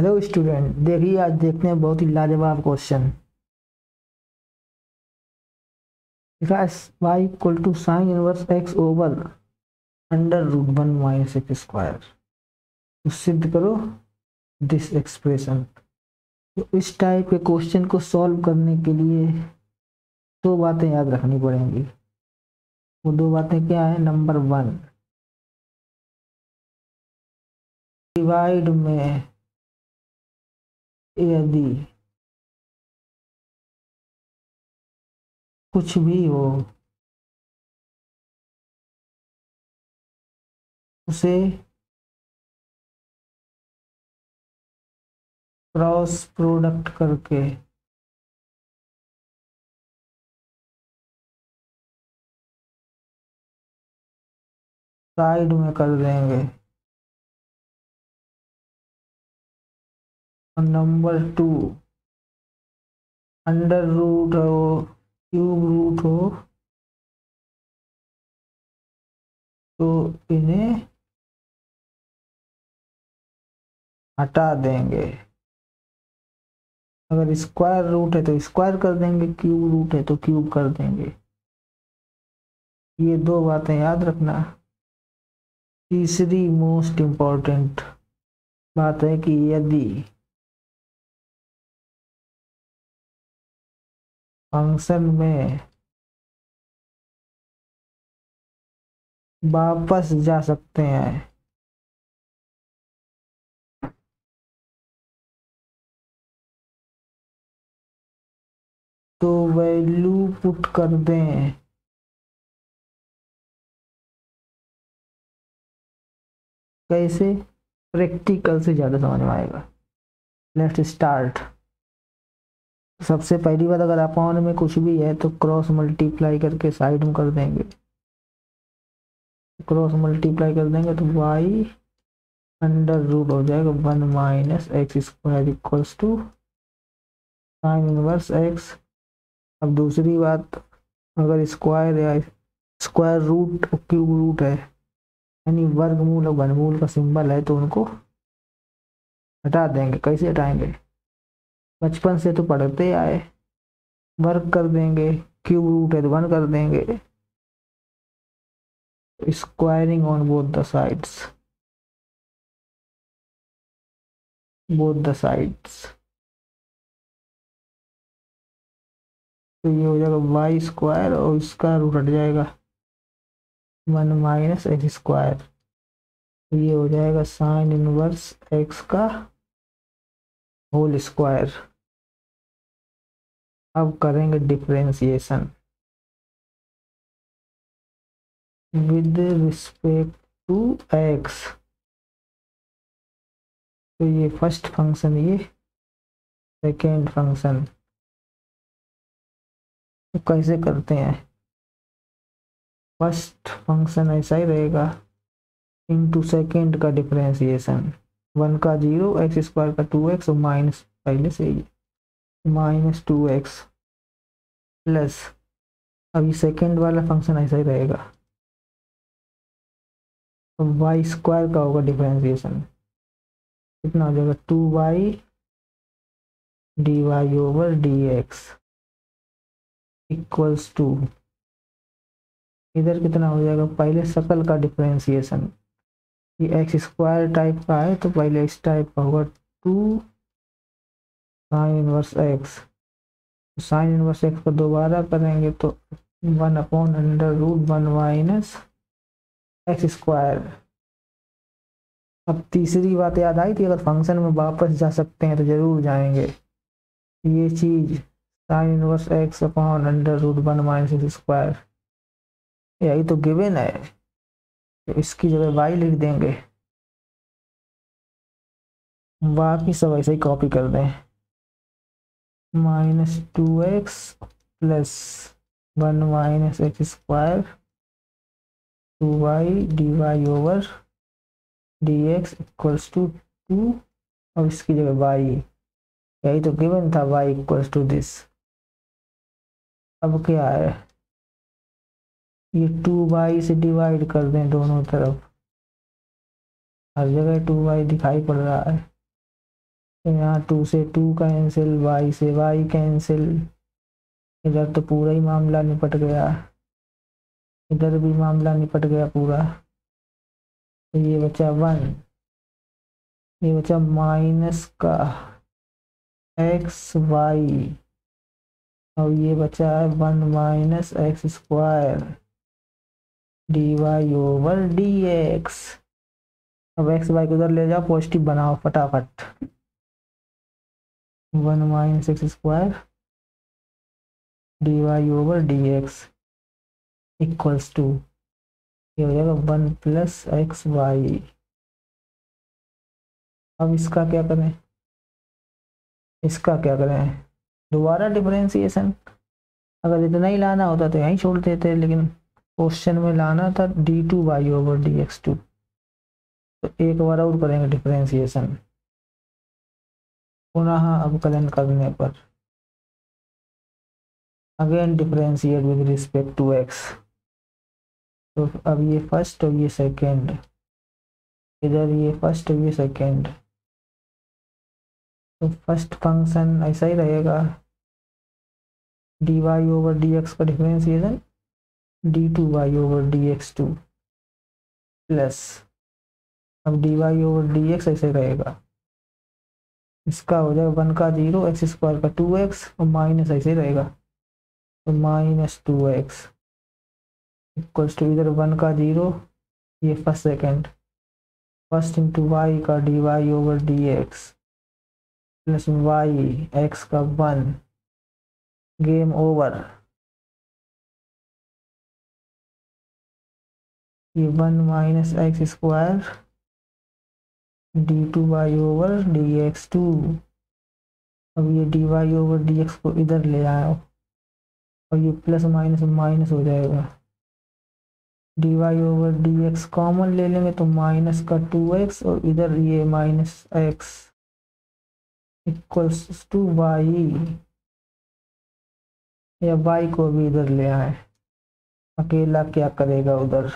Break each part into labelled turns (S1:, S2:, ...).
S1: Hello student देखिए, आज देखते हैं बहुत ही लाजवाब क्वेश्चन लिखा y equal to sine inverse x over under root one minus x square सिद्ध करो दिस एक्सप्रेशन तो इस टाइप के क्वेश्चन को सॉल्व करने के लिए दो बातें याद रखनी पड़ेंगी. वो दो बातें क्या है? नंबर वन डिवाइड में यदि कुछ भी हो उसे क्रॉस प्रोडक्ट करके साइड में कर देंगे। नंबर टू अंडर रूट हो क्यूब रूट हो तो इन्हें हटा देंगे। अगर स्क्वायर रूट है तो स्क्वायर कर देंगे क्यूब रूट है तो क्यूब कर देंगे। ये दो बातें याद रखना। तीसरी मोस्ट इंपॉर्टेंट बात है कि यदि फ़ंक्शन में वापस जा सकते हैं। तो वैल्यू पुट कर दें। कैसे? प्रैक्टिकल से ज़्यादा समझ में आएगा। Let's start. सबसे पहली बात, अगर अपॉन में कुछ भी है तो क्रॉस मल्टीप्लाई करके साइड में कर देंगे। क्रॉस मल्टीप्लाई कर देंगे तो वाई अंडर रूट हो जाएगा। One minus x square equals to sine inverse x अब दूसरी बात, अगर स्क्वायर या स्क्वायर रूट क्यूब रूट है, यानी वर्गमूल और घनमूल का सिंबल है तो उनको हटा देंगे। कैसे हटाएँगे? बचपन से तो पढ़ते आए। वर्क कर देंगे क्यूब रूट है तो वन कर देंगे। Squaring on both the sides both the sides तो ये हो जाएगा वाई स्क्वायर और इसका रूट हट जाएगा। वन माइनस एक्स स्क्वायर तो ये हो जाएगा साइन इनवर्स एक्स का होल स्क्वायर अब करेंगे differentiation with respect to x तो ये फ़र्स्ट फ़ंक्शन ये सेकेंड फ़ंक्शन तो कैसे करते हैं? फ़र्स्ट फ़ंक्शन ऐसा ही रहेगा. इनटू सेकेंड का डिफ्रेंसिएशन वन का ज़ीरो एक्स स्क्वायर का टू एक्स माइनस पहले से ही। माइनस टू एक्स प्लस अभी सेकेंड वाला फ़ंक्शन ऐसा ही रहेगा। वाई स्क्वायर का होगा डिफ्रेंसिएशन कितना हो जाएगा? Two y d y over d x equals to इधर कितना हो जाएगा? पहले सकल का डिफ्रेंसिएशन ये एक्स स्क्वायर टाइप का है तो पहले इस टाइप का होगा two sine inverse x. Sine inverse x को दोबारा करेंगे तो one upon under root one minus x square. अब तीसरी बात याद आई थी, अगर फ़ंक्शन में वापस जा सकते हैं तो ज़रूर जाएँगे। ये चीज़, sine inverse x upon under root one minus x square. यही तो गिवन है तो इसकी जगह वाई लिख देंगे। बाकी सब ऐसे ही कॉपी कर दें। Minus two x plus one minus x square two y d y over d x equals to two. और इसकी जगह वाई, यही तो गिवन था, वाई इक्वल्स टू दिस। अब क्या है? ये टू वाई से डिवाइड कर दें दोनों तरफ़। हर जगह टू वाई दिखाई पड़ रहा है। तो यहाँ टू से टू कैंसिल वाई से वाई कैंसिल इधर तो पूरा ही मामला निपट गया। इधर भी मामला निपट गया पूरा। तो ये बचा वन ये बचा माइनस का। एक्स वाई और ये बचा है one minus x square d y over d x अब एक्स वाई को उधर ले जाओ पॉजिटिव बनाओ फटाफट। One minus x square d y over d x equals to ये हो जाएगा वन प्लस एक्स वाई अब इसका क्या करें? इसका क्या करें? दोबारा डिफरेंशिएशन अगर इतना ही लाना होता तो यहीं छोड़ देते, लेकिन क्वेश्चन में लाना था d two y over d x two तो एक बार और करेंगे डिफरेंशिएशन पुनः अवकलन करने पर। Again differentiate with respect to x तो अब ये फ़र्स्ट और ये सेकंड इधर ये फ़र्स्ट और ये सेकंड तो फ़र्स्ट फ़ंक्शन ऐसा ही रहेगा। D y over d x का differentiation d two y over d x two plus अब d y over d x ऐसे रहेगा। इसका हो जाएगा वन का ज़ीरो, एक्स स्क्वायर का टू एक्स और माइनस ऐसे रहेगा। तो minus two x equals to इधर वन का ज़ीरो, ये first second. First into y का d y over d x plus y x का वन, गेम ओवर। ये one minus x square d two y over d x two अब ये d y over d x को इधर ले आओ और ये प्लस माइनस माइनस हो जाएगा। D y over d x common ले लेंगे तो माइनस का टू एक्स और इधर ये minus x equals to y या वाई को भी इधर ले आए। अकेला क्या करेगा उधर?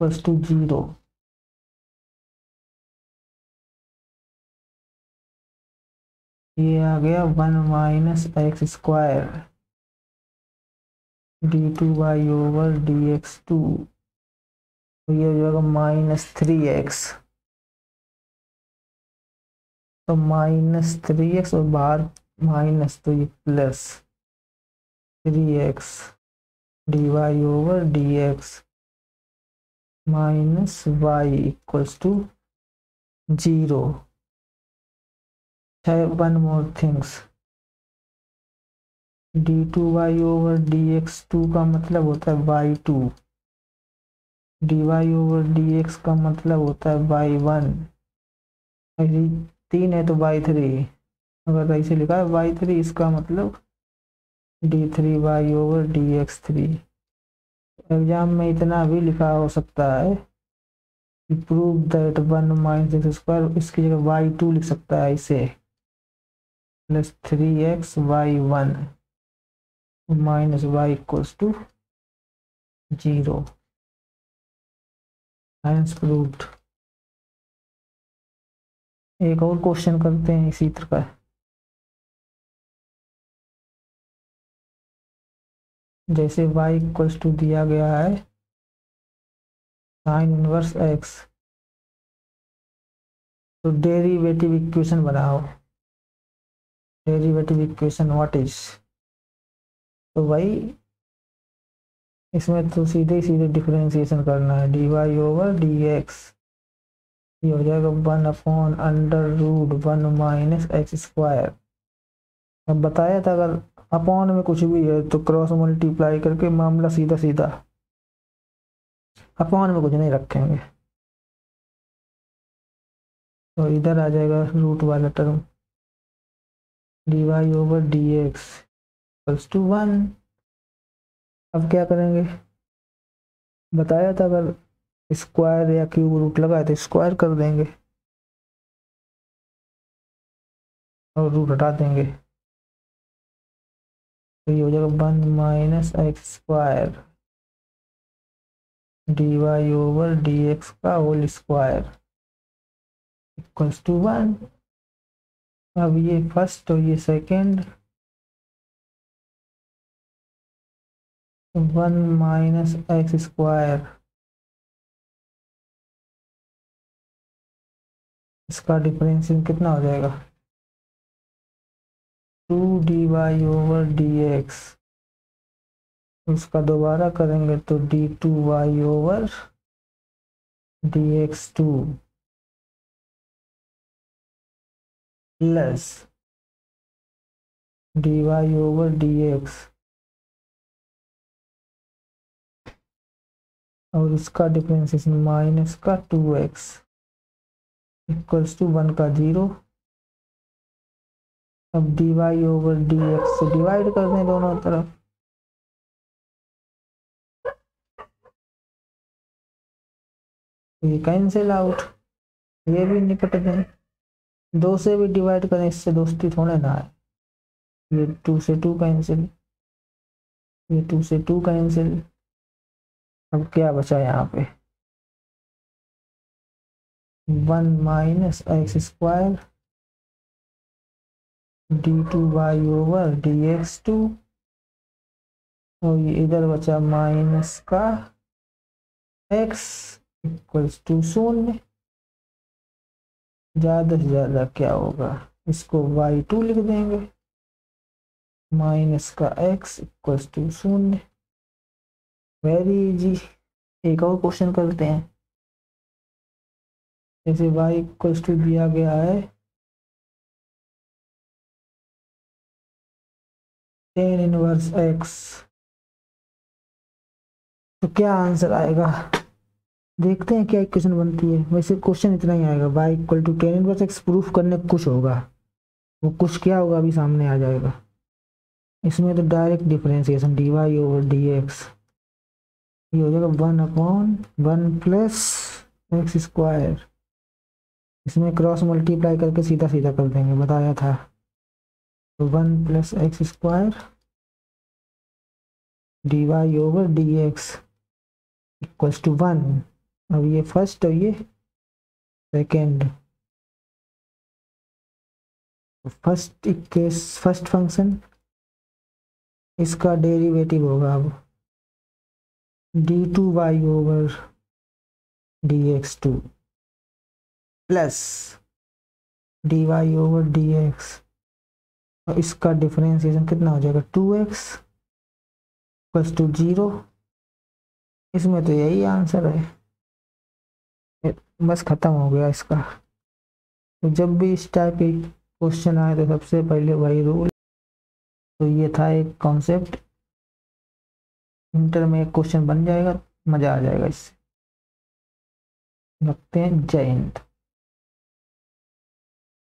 S1: इक्वल्स टू ज़ीरो ये आ गया one minus x square d two y over d x two ये हो जाएगा माइनस थ्री एक्स तो माइनस थ्री एक्स और बाहर माइनस तो ये plus three x d y over d x minus y equals to zero. One more things. D two y over d x two का मतलब होता है y two. D y over d x का मतलब होता है वाई वन। तीन है तो बाई थ्री। अगर ऐसे लिखा है, वाई थ्री, इसका मतलब d three y over d x three. Exam में इतना भी लिखा हो सकता है prove that one minus x square इसकी जगह वाई टू लिख सकता है इसे। Plus three x y one minus y equals to zero science proved एक और क्वेश्चन करते हैं इसी तरह जैसे y इक्वल्स टू दिया गया है साइन इनवर्स x तो डेरिवेटिव इक्वेशन बनाओ। डेरिवेटिव इक्वेशन व्हाट इज़ तो भाई, इसमें तो सीधे सीधे डिफरेंशिएशन करना है। D y over d x ये हो जाएगा one upon under root one minus x square अब बताया था अगर अपॉन में कुछ भी है तो क्रॉस मल्टीप्लाई करके मामला सीधा सीधा। अपॉन में कुछ नहीं रखेंगे। तो इधर आ जाएगा रूट वाला term d y over d x plus two one अब क्या करेंगे? बताया था अगर स्क्वायर या क्यूब रूट लगाए तो स्क्वायर कर देंगे। और रूट हटा देंगे। तो ये हो जाएगा one minus x square d y over d x का whole square equals to one. अब ये फ़र्स्ट और ये second one minus x square इसका डिफरेंशियल कितना हो जाएगा? Two d y over d x. उसका दोबारा करेंगे तो d two y over d x two. Plus d y over d x. और इसका डिफरेंशिएशन माइनस का two x equals to one का ज़ीरो। अब d y over d x से डिवाइड कर दें दोनों तरफ़। ये कैंसिल आउट ये भी निकट दें। दो से भी डिवाइड करें, इससे दोस्ती थोड़े ना है ये टू से टू कैंसिल ये टू से टू कैंसिल अब क्या बचा यहाँ पे? One minus x square d two y over d x two और ये इधर बचा माइनस का एक्स इक्वल्स टू शून्य। ज़्यादा से ज़्यादा क्या होगा? इसको वाई टू लिख देंगे। माइनस का एक्स इक्वल्स टू शून्य। वेरी इजी एक और क्वेश्चन करते हैं। जैसे y इक्वल्स टू दिया गया है। Tan inverse x. तो क्या आंसर आएगा? देखते हैं क्या इक्वेशन बनती है। वैसे क्वेश्चन इतना ही आएगा। y equal to tan inverse x proof करने कुछ होगा। वो कुछ क्या होगा अभी सामने आ जाएगा। इसमें तो direct differentiation d y over d x ये हो जाएगा one upon one plus x square इसमें क्रॉस मल्टीप्लाई करके सीधा सीधा कर देंगे। बताया था। One plus x square d y over d x equals to one अब ये फ़र्स्ट और ये second first case first function इसका डेरिवेटिव होगा अब d two y over d x two plus d y over d x और इसका differentiation कितना हो जाएगा? Two x plus two zero इसमें तो यही आंसर है। बस ख़त्म हो गया इसका। तो जब भी इस टाइप के क्वेश्चन आए तो सबसे पहले वही रूल तो ये था एक कॉन्सेप्ट इंटर में एक क्वेश्चन बन जाएगा, मज़ा आ जाएगा इससे। रखते हैं जय हिंद।